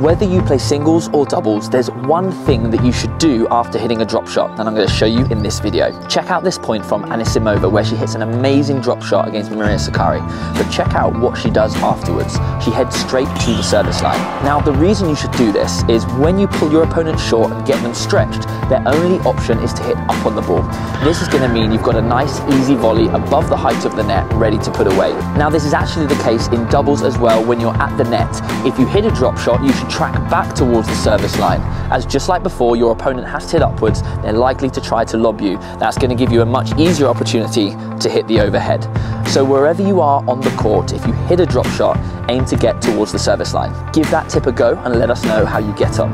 Whether you play singles or doubles, there's one thing that you should do after hitting a drop shot, and I'm going to show you in this video. Check out this point from Anisimova, where she hits an amazing drop shot against Maria Sakkari, but check out what she does afterwards. She heads straight to the service line. Now, the reason you should do this is when you pull your opponent short and get them stretched, their only option is to hit up on the ball. This is going to mean you've got a nice, easy volley above the height of the net, ready to put away. Now, this is actually the case in doubles as well when you're at the net. If you hit a drop shot, you should track back towards the service line, as just like before, your opponent has to hit upwards, they're likely to try to lob you. That's going to give you a much easier opportunity to hit the overhead. So wherever you are on the court, if you hit a drop shot, aim to get towards the service line. Give that tip a go and let us know how you get on.